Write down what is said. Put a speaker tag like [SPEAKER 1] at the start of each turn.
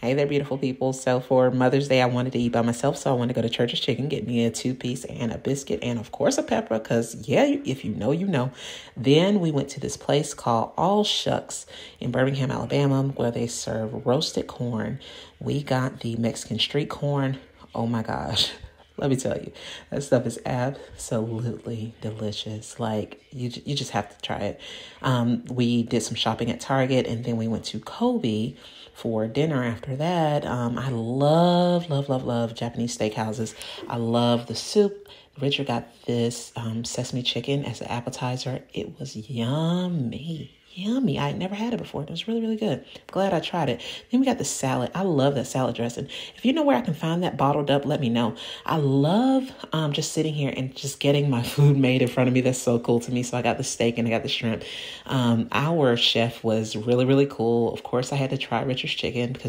[SPEAKER 1] Hey there, beautiful people. So for Mother's Day, I wanted to eat by myself. So I wanted to go to Church's Chicken, get me a two piece and a biscuit, and of course a pepper, because yeah, if you know, you know. Then we went to this place called All Shucks in Birmingham, Alabama, where they serve roasted corn. We got the Mexican street corn. Oh my gosh. Let me tell you, that stuff is absolutely delicious. Like you, you just have to try it. Um, we did some shopping at Target, and then we went to Kobe for dinner after that. Um, I love, love, love, love Japanese steakhouses. I love the soup. Richard got this um, sesame chicken as an appetizer. It was yummy yummy. I had never had it before. It was really, really good. Glad I tried it. Then we got the salad. I love that salad dressing. If you know where I can find that bottled up, let me know. I love um, just sitting here and just getting my food made in front of me. That's so cool to me. So I got the steak and I got the shrimp. Um, our chef was really, really cool. Of course, I had to try Richard's chicken because